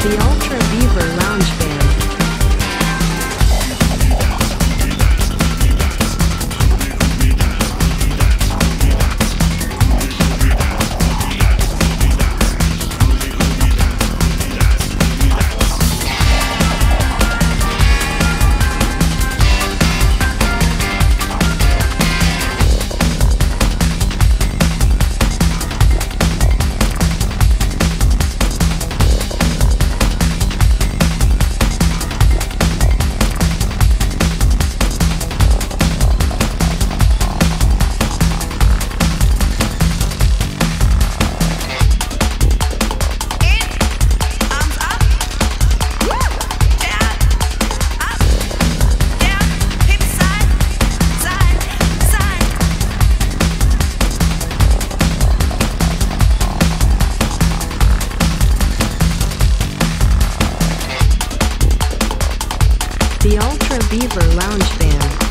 The The Ultra Beaver Lounge Band.